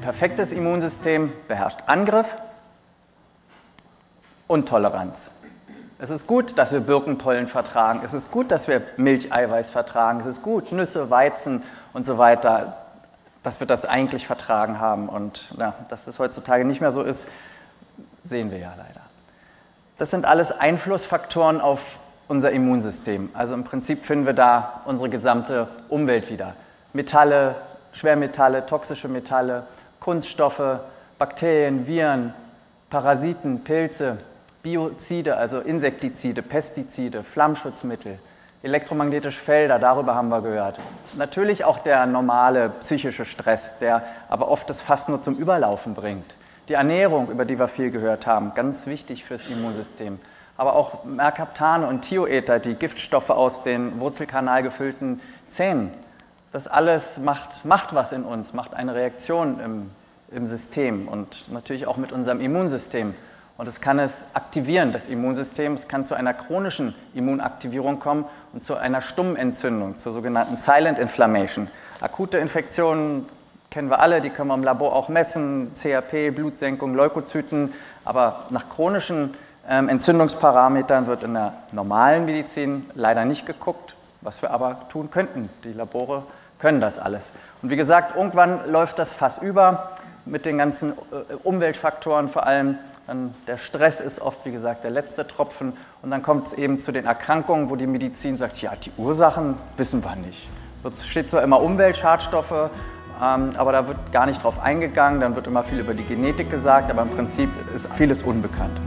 defektes Immunsystem beherrscht Angriff und Toleranz. Es ist gut, dass wir Birkenpollen vertragen. Es ist gut, dass wir Milcheiweiß vertragen. Es ist gut, Nüsse, Weizen und so weiter, dass wir das eigentlich vertragen haben. Und ja, dass das heutzutage nicht mehr so ist, sehen wir ja leider. Das sind alles Einflussfaktoren auf unser Immunsystem. Also im Prinzip finden wir da unsere gesamte Umwelt wieder. Metalle, Schwermetalle, toxische Metalle, Kunststoffe, Bakterien, Viren, Parasiten, Pilze, Biozide, also Insektizide, Pestizide, Flammschutzmittel, elektromagnetische Felder, darüber haben wir gehört. Natürlich auch der normale psychische Stress, der aber oft das Fass nur zum Überlaufen bringt. Die Ernährung, über die wir viel gehört haben, ganz wichtig fürs Immunsystem. Aber auch Merkaptane und Thioether, die Giftstoffe aus den Wurzelkanal gefüllten Zähnen. Das alles macht, macht was in uns, macht eine Reaktion im, im System und natürlich auch mit unserem Immunsystem. Und es kann es aktivieren, das Immunsystem. Es kann zu einer chronischen Immunaktivierung kommen und zu einer stummen Entzündung, zur sogenannten Silent Inflammation. Akute Infektionen kennen wir alle, die können wir im Labor auch messen, CRP, Blutsenkung, Leukozyten. Aber nach chronischen ähm, Entzündungsparametern wird in der normalen Medizin leider nicht geguckt, was wir aber tun könnten. Die Labore können das alles. Und wie gesagt, irgendwann läuft das Fass über mit den ganzen äh, Umweltfaktoren vor allem dann der Stress ist oft, wie gesagt, der letzte Tropfen. Und dann kommt es eben zu den Erkrankungen, wo die Medizin sagt, ja, die Ursachen wissen wir nicht. Es steht zwar immer Umweltschadstoffe, ähm, aber da wird gar nicht drauf eingegangen. Dann wird immer viel über die Genetik gesagt, aber im Prinzip ist vieles unbekannt.